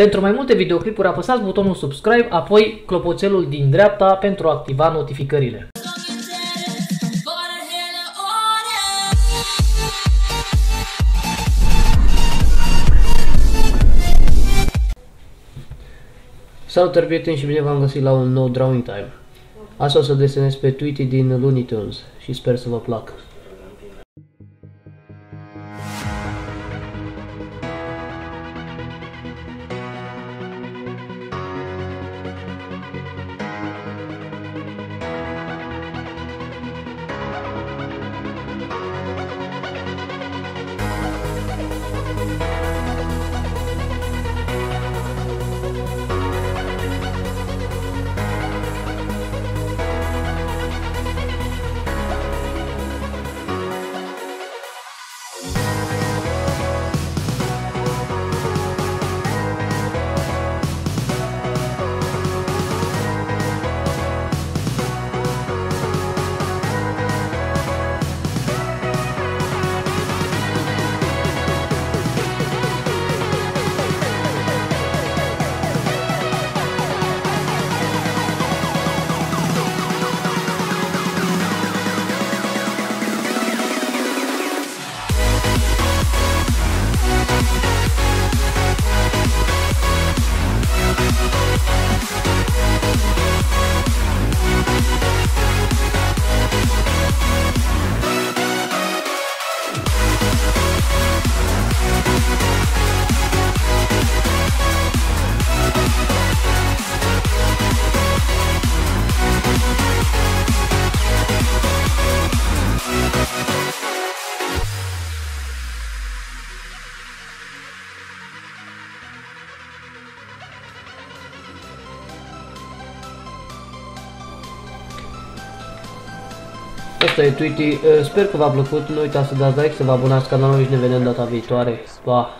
Pentru mai multe videoclipuri apăsați butonul subscribe, apoi clopoțelul din dreapta pentru a activa notificările. Salutări prieteni și bine v-am găsit la un nou Drawing Time. Asta o să desenez pe Tweety din Looney Tunes și sper să vă placă. Asta e Tweety, sper că v-a plăcut, nu uitați să dați like, să vă abonați canalului și ne vedem data viitoare. Pa!